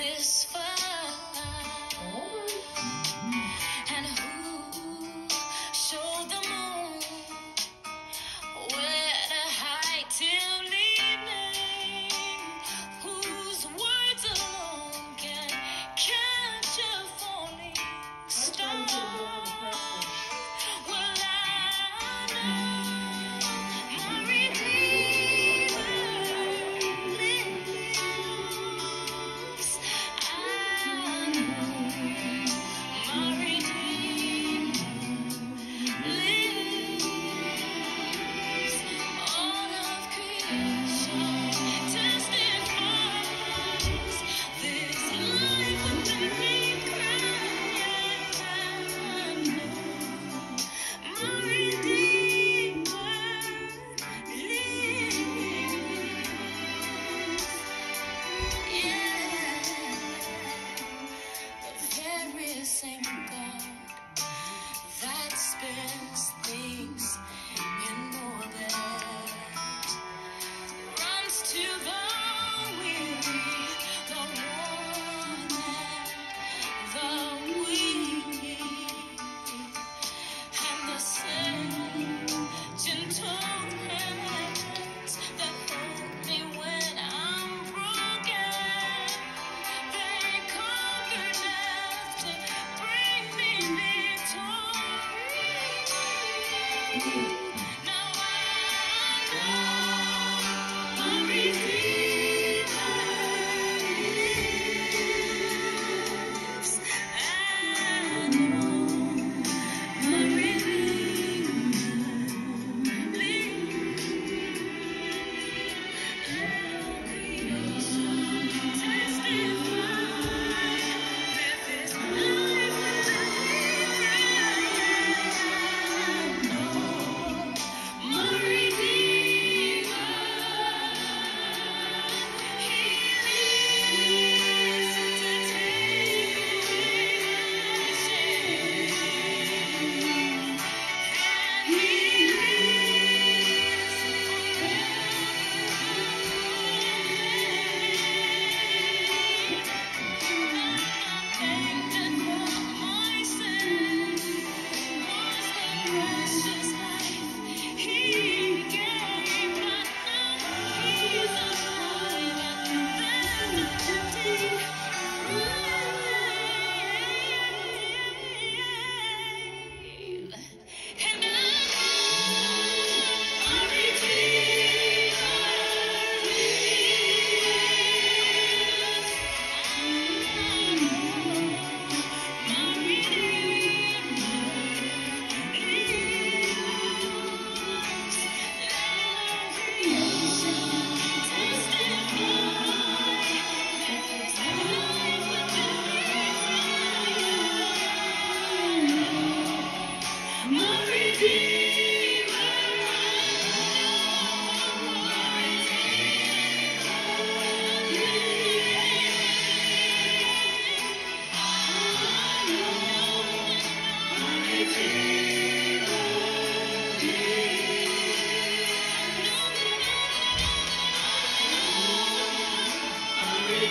this far.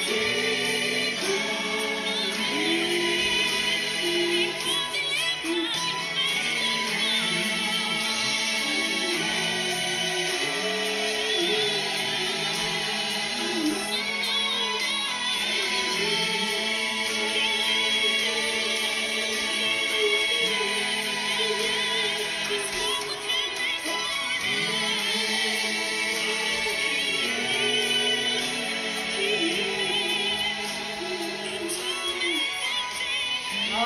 ti.